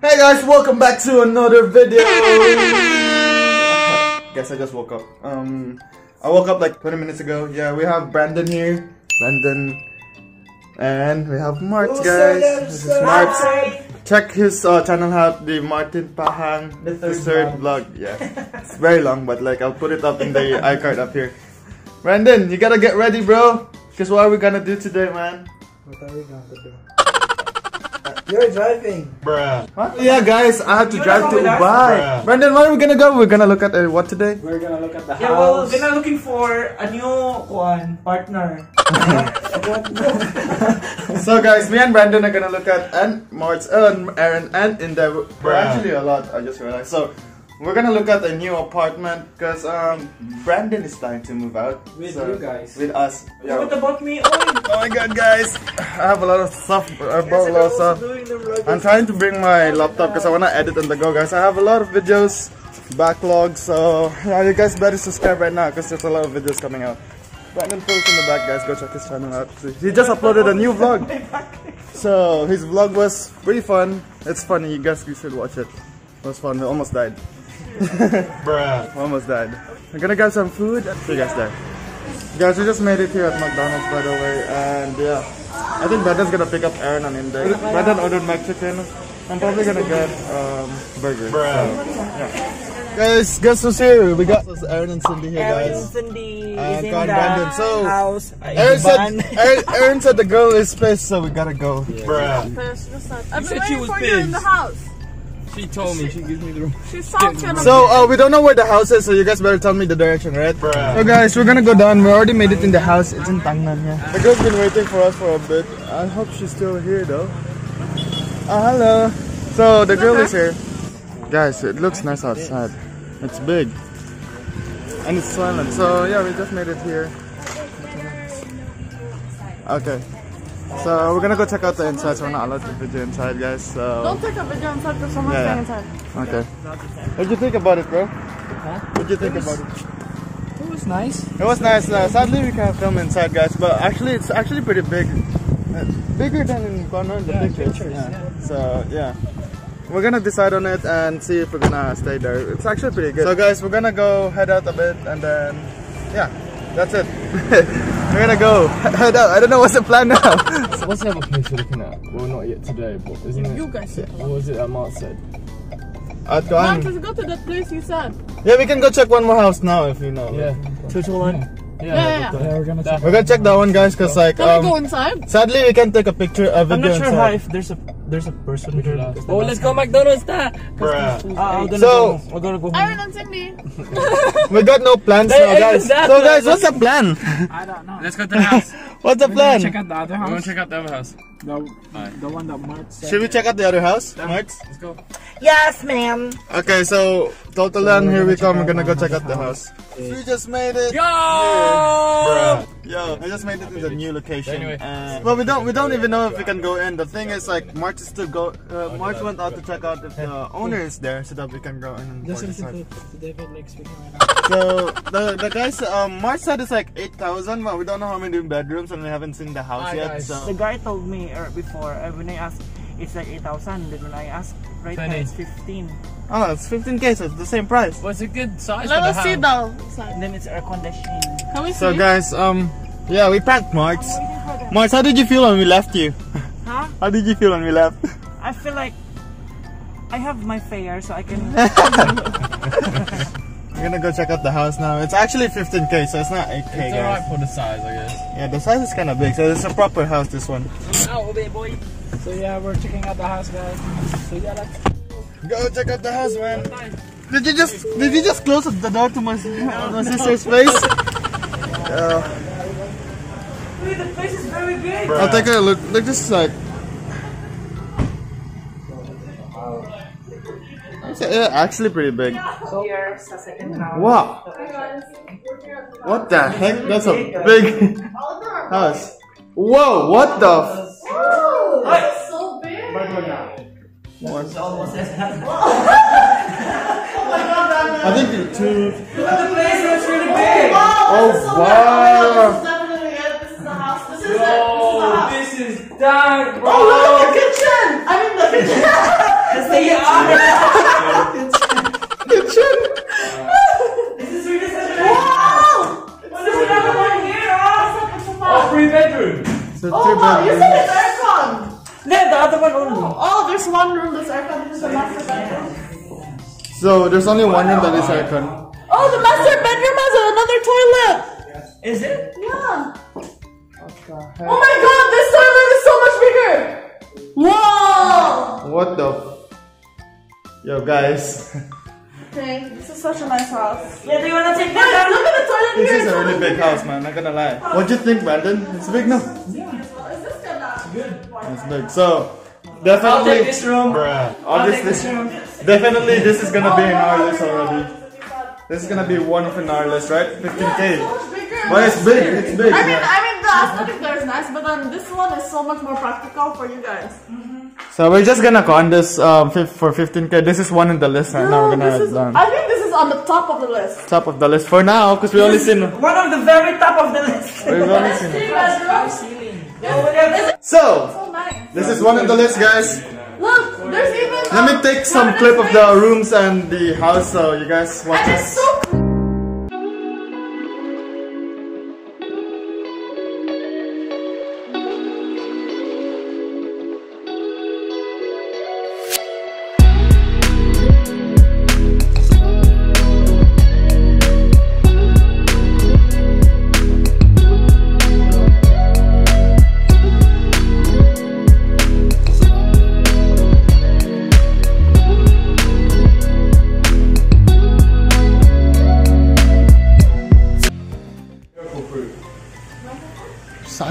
Hey guys, welcome back to another video. Guess I just woke up. Um, I woke up like 20 minutes ago. Yeah, we have Brandon here. Brandon. And we have Mark, guys. This is Mark. Check his uh, channel out, the Martz Pahang, The the third vlog. Yeah, it's very long, but like I'll put it up in the iCard up here. Brandon, you gotta get ready, bro. Cause what are we gonna do today, man? What are we going to do? You're driving. Bruh. What? Yeah, guys, I have to You drive to wanna us? Dubai. Brandon, where are we gonna go? We're gonna look at uh, what today? We're gonna look at the Yeah, well, we're gonna looking for a new one partner. So, guys, me and Brandon are gonna look at and Mart's, uh, Aaron, and in Endeavor. We're actually a lot. I just realized. So. We're gonna look at a new apartment because um Brandon is starting to move out With So- you guys. with us. What about me? Oh, Oh my god, guys! I have a lot of stuff. I brought a lot of stuff. doing the vlog. I'm trying to bring my laptop because I wanna edit on the go, guys. I have a lot of videos backlog, so yeah, you guys better subscribe right now because there's a lot of videos coming out. Brandon Phillips in the back, guys. Go check his channel out. He just uploaded a new vlog. So his vlog was pretty fun. It's funny. You guys you should watch it. It was fun. We almost died. Bruh. Almost died. I'm gonna grab some food. See you guys there. Guys, we just made it here at McDonald's, by the way, and yeah, I think Brandon's gonna pick up Aaron on in there. Brandon ordered Mexican. I'm probably gonna get um burger. Bruh. So, guys, guess who's here? We got Aaron and Cindy here, Aaron guys. Cindy And is in Con the Brandon. So, house. Aaron said, Aaron, Aaron said the girl is pissed, so we gotta go. Bruh. I've been said she waiting was for you in the house. She told me she gives me the room. She saw you So, uh, we don't know where the house is, so you guys better tell me the direction, right? Bruh. So guys, we're gonna go down. We already made it in the house. It's in Tangnan, yeah. The girl's been waiting for us for a bit. I hope she's still here though. Oh, hello. So the girl is here. Guys, it looks nice outside. It's big. And it's silent. So yeah, we just made it here. Okay. So we're gonna go check out the inside. So we're not allowed to video inside, guys. So Don't take a video inside because someone's Yeah, staying yeah. inside. okay. What'd you think about it, bro? What'd you think about it? It was nice. It was nice. Uh, sadly, we can't film inside, guys. But actually, it's actually pretty big. Uh, bigger than in Ghana in the Yeah, pictures. pictures, Yeah. So yeah, we're gonna decide on it and see if we're gonna stay there. It's actually pretty good. So guys, we're gonna go head out a bit and then yeah, that's it. we're gonna go head out. I don't know what's the plan now. So what's the other place we're looking at? Well, not yet today, but isn't it? You guys said. What was it that Mark said? At Mark, Ghana. let's go to that place you said. Yeah, we can go check one more house now if you know. Yeah. Totolan. Yeah. Yeah, yeah, yeah. Yeah, we're gonna check. We're gonna check that one, guys, cause like Can we go um, inside? sadly we can't take a picture, a I'm video not sure how if there's a there's a person here. because the Oh, last let's go time- McDonald's na! Ah, Bruh. we're gonna So- go. We're gonna go home. Aaron and Cindy. We got no plans Hey, now, guys. So, guys, what's the plan? I don't know. Let's go to the house. What's the We're check plan? out the other We're gonna check out the other house. The, the one that Mark said. Should we check out the other house, Marks? Let's go. Yes, ma'am. Okay, so total So land here we come. We're gonna go check out the house. house. We just made it. Yo! Bruh. I just made it in the new location. Anyway. And, well, we don't we don't even know if we can go in. The thing is, like, March is still go. Uh, March went out to check out if the owner is there, so that we can go in and Just work listen inside. to, to David like speaking right now. So the the guys, um, March said it's like eight thousand, but we don't know how many bedrooms, and we haven't seen the house Hi, yet. guys. So The guy told me uh, before uh, when I asked, it's like eight thousand. Then when I asked, right now it's fifteen. oh, it's fifteen k, so it's the same price. What's a good size Let for us the see house? the inside. And then it's air conditioning. Can we see? So guys, um, yeah, we packed, Marks. Oh, Marks, how did you feel when we left you? Huh? How did you feel when we left? I feel like I have my fare, so I can. We're gonna go check out the house now. It's actually 15k, so it's not 8k, It's alright for the size, I guess. Yeah, the size is kind of big, so it's a proper house. This one. Oh, baby boy. So yeah, we're checking out the house, guys. So yeah, let's. Go check out the house, man. Did you just did you just close the door to my my sister's face? Yeah. Wait, the place is very big. I'll take a look. Look, this is like. It's actually pretty big. Here sa second house. Wow. What the heck? That's a big house. Whoa, what the? F- It's so big. Almost as. I think the two. The place is really big. Oh wow! Dang, bro. Oh, look at the kitchen. I mean, the kitchen. That's the yard. Kitchen. Uh, this is really such a Wow. Well, there's another one here. Oh, it's a Oh, three bedroom. It's a oh, wow. bedroom. You said it's aircon. No, the other one only. Oh, oh there's one room that's aircon. There's a master bedroom. So there's only one room that is aircon. Oh, the master bedroom has another toilet. Is it? Yeah. Oh my god, this toilet Whoa. What the? f- Yo, guys. Okay, this is such a nice house. Yeah, do you wanna take Guys, that look at the toilet This here. is a really big house, man. I'm not gonna lie. What do you think, Brandon? It's big, no? Is this good? It's big. So I'll definitely, take this room. bruh. I'll take Obviously, this room. definitely, this is gonna be in our list oh, already. This is gonna be one of in our list, right? 15k. So much bigger. But it's big. It's big. I mean, man. I mean, the aesthetic there is nice, but then this one is so much more practical for you guys. So we're just gonna con this um for 15k. This is one in the list right now. We're gonna this is, done. I think this is on the top of the list. top of the list for now because we only seen One of the very top of the list. we've only seen. Three. So So nice. this is one in the list, guys. Look, there's even. Let me um, take some clip of the rooms and the house so you guys watch And it's this. so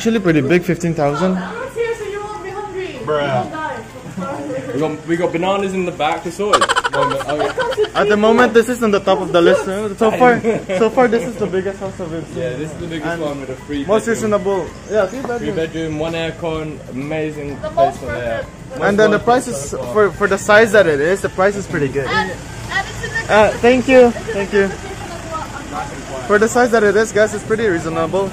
actually pretty big, 15,000. I'm here so you won't be hungry. Bruh. You won't die. We got we got bananas in the back to sort. Moment. Yeah. At the moment, this is on the top of the list. So far, so far, this is the biggest house of it. yeah, this is the biggest And one with a free Most bedroom. reasonable. Yeah, three Three bedroom, one aircon, amazing The place most for worth there. it. And then the price is for for the size that it is. The price is pretty good. And, and it's in the Uh, thank you, thank you. well. For the size that it is, guys, it's pretty reasonable.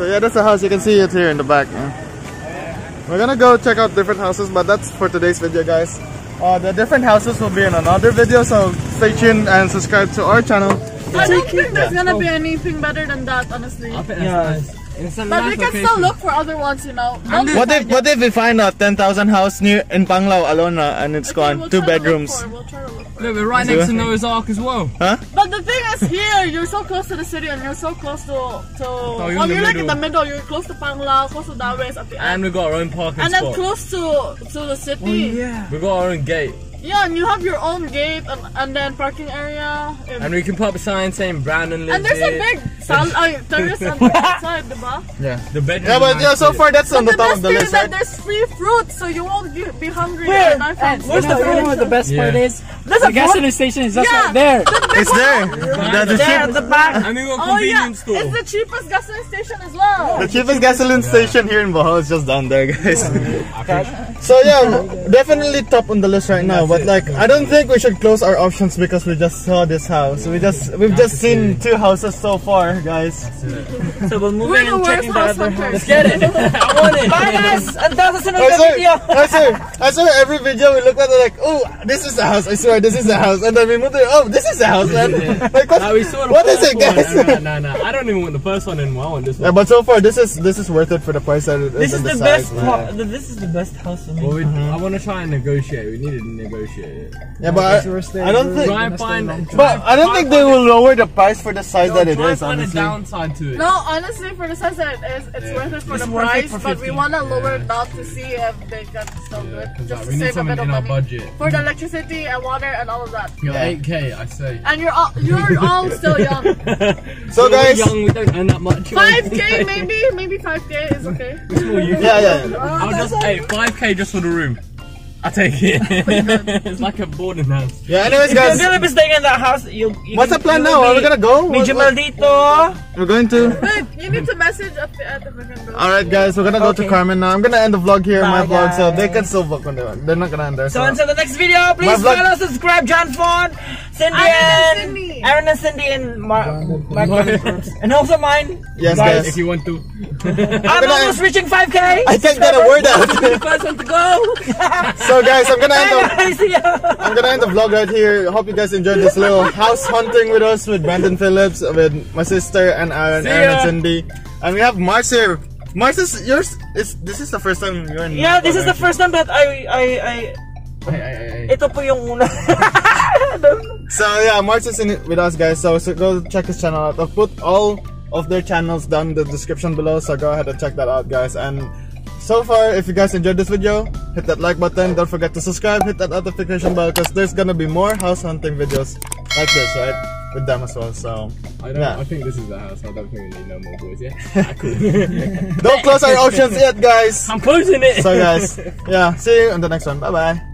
So yeah, that's the house. You can see it here in the back. yeah. We're gonna go check out different houses, but that's for today's video, guys. Uh, the different houses will be in another video, so stay tuned and subscribe to our channel. I don't think there's gonna be anything better than that, honestly. Yeah. It's a But we can still look for other ones, you know. Don't What if decide what if we find a 10,000 house near in Panglao, Alona, and it's yet. Okay, gone we'll two try to look bedrooms? we'll try look for it. Look, we're right next to Noah's Ark as well. But the thing is, here you're so close to the city and you're so close to to. Oh, you're well, the you're like in the middle. You're close to Panglao, close to Dauis at the And we got our own parking and then close to to the city. Oh, yeah. We got our own gate. Yeah, and you have your own gate and, and then parking area. And, And we can put up a sign saying Brandon lives and there's a big sal ay, terrace on the outside, diba? The bedroom. Yeah, but yeah, so far that's on the But top the of best the thing is list, that right? there's free fruit, so you won't be, be hungry. Where? And I found Where's the fruit. you know what the best part Yeah. is? The gasoline station is just Yeah. right there. It's there. The, the, There at the back. And we got Oh yeah, convenience store. it's the cheapest gasoline station as well. the cheapest gasoline station here in Bohol is just down there, guys. so yeah, definitely top on the list right now. But like, I don't think we should close our options because we just saw this house. We just we've just seen two houses so far, guys. So we'll move We're in the and worst checking the house other hunters. house. Get it. I want it. Bye guys. Until sa sunod I video. I swear, I swear every video we look at it like, oh, this is the house. I swear, this is the house. And then we move to, oh, this is the house, man. Like, what, Nah, we saw the what is first it, one. guys? Nah, nah, nah. I don't even want the first one anymore. I want this Yeah, one. but so far this is this is worth it for the price that it is This is and the the best. size, man. the- This is the best house for me. Well, we, I want to try and negotiate. We need to negotiate it. Yeah, but I, I don't think. Try and find. But I don't think they will lower the price for the size that it try and is. find a downside to it. No, honestly, for the size that it is, it's worth it for It's the price, for but we want to lower it down to see if they can still do it. Just to save a bit of in money. budget. For the electricity and water and all of that. You're Yeah. 8k, I say. And you're all, you're all still young. So We're guys, young, we don't earn that much. 5k maybe, maybe 5k is okay. yeah, yeah. I'll just hey 5k just for the room. I take it. it's like a boarding house. Yeah. Anyways, If you're gonna be staying in that house, you. you what's the plan now? Are we gonna go? What- Medyo maldito. We're going to. Wait, you need to message at the end if we can go. All right, guys, we're gonna go to Carmen now. I'm gonna end the vlog here, my Bye, vlog, so they can still vlog when they want. They're not gonna end there. So So. until the next video, please follow, subscribe, Junfan, Cindy Aaron and and Cindy. Aaron and Cindy and Mark, Mark Groups. and also mine. Yes, Guys, guys. If you want to. I'm gonna- almost reaching 5k. I can't get a word out. the first one to go. so, guys, I'm gonna end the. Bye guys, see ya. I'm gonna end the vlog right here. Hope you guys enjoyed this little house hunting with us with Brandon Phillips, with my sister and Aaron, Aaron and. Cindy. And we have Mars here Mars is yours. It's this is the first time you're in. Yeah, this is the first time that I, I, I, Ay, ay, ay, ay. ito po yung una. So yeah, Mars is in it with us, guys. So, so go check his channel out. I'll put all of their channels down in the description below. So go ahead and check that out, guys. And so far, if you guys enjoyed this video, hit that like button. Don't forget to subscribe. Hit that notification bell because there's gonna be more house hunting videos like this, right? With them as well. So I don't. Yeah. I think this is the house. I don't think we need no more boys. Yeah. don't close our options yet, guys. I'm closing it. So guys, yeah. See you on the next one. Bye bye.